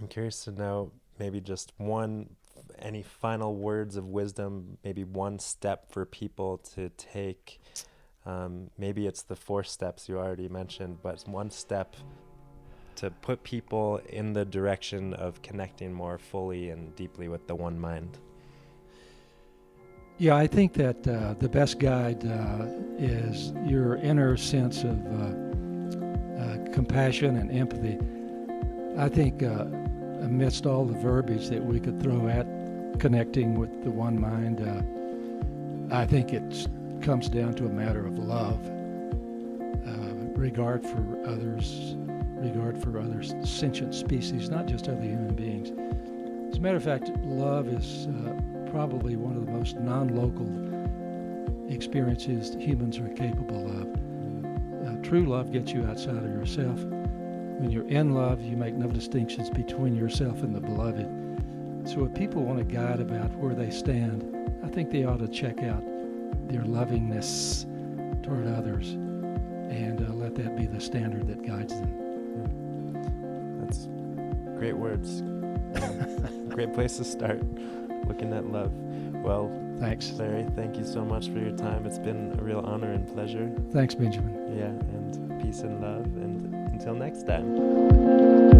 S1: I'm curious to know maybe just one any final words of wisdom, maybe one step for people to take um, maybe it's the four steps you already mentioned, but one step to put people in the direction of connecting more fully and deeply with the one mind.
S2: Yeah, I think that uh, the best guide uh, is your inner sense of uh, uh compassion and empathy. I think uh, amidst all the verbiage that we could throw at connecting with the one mind, uh, I think it comes down to a matter of love, regard for others, regard for other sentient species, not just other human beings. As a matter of fact, love is uh, probably one of the most non local experiences humans are capable of. Uh, true love gets you outside of yourself. When you're in love, you make no distinctions between yourself and the beloved. So, if people want a guide about where they stand, I think they ought to check out their lovingness toward others and uh, let that be the standard that guides them.
S1: Great words. great place to start looking at love. Well,
S2: thanks.
S1: Larry, thank you so much for your time. It's been a real honor and pleasure.
S2: Thanks, Benjamin.
S1: Yeah, and peace and love. And until next time.